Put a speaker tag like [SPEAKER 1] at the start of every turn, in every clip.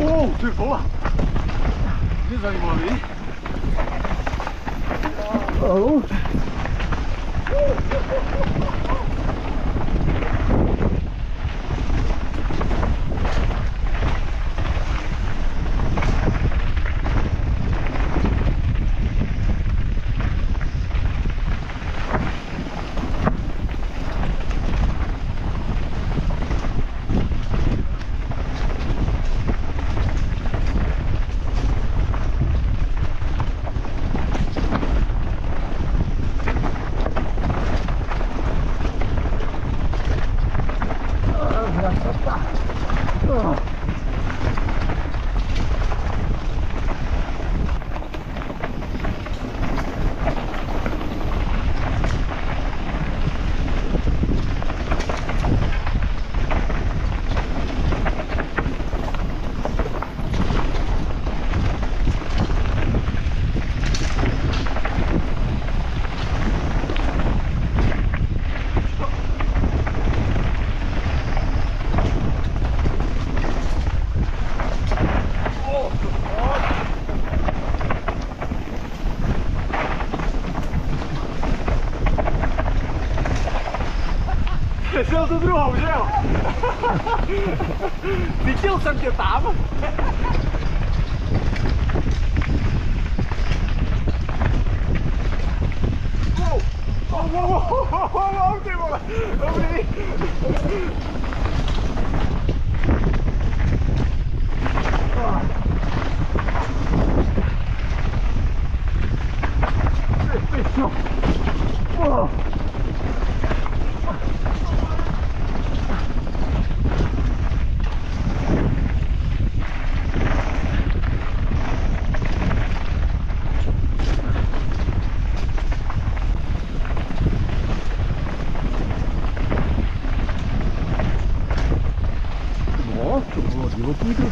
[SPEAKER 1] 哦这个了 is 哪里？哦 Oh.
[SPEAKER 2] Šel tu druhou, že jo? Cítil jsem tě tam. Wow. Oh, wow, wow, wow, wow, wow, ty vole. Dobrý. No, to bylo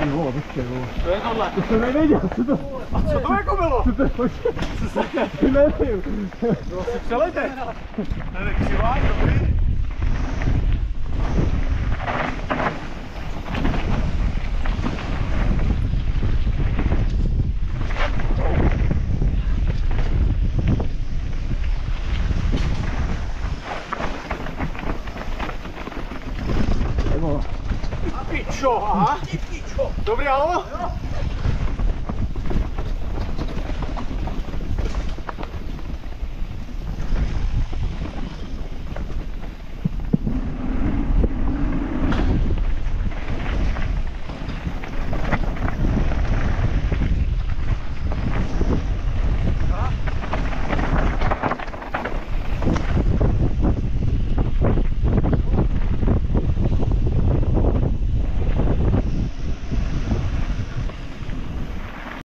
[SPEAKER 2] Ty vole, počkej, vole. To je tohle.
[SPEAKER 1] To jsem nevěděl, co to,
[SPEAKER 2] A co to jako bylo?
[SPEAKER 1] co to je, počkej. Nevím.
[SPEAKER 2] Bylo si přelejte. Tady křivák, dobrý.
[SPEAKER 1] Ty vole.
[SPEAKER 2] Pičo, aha. Dobrý, halo?